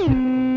hmm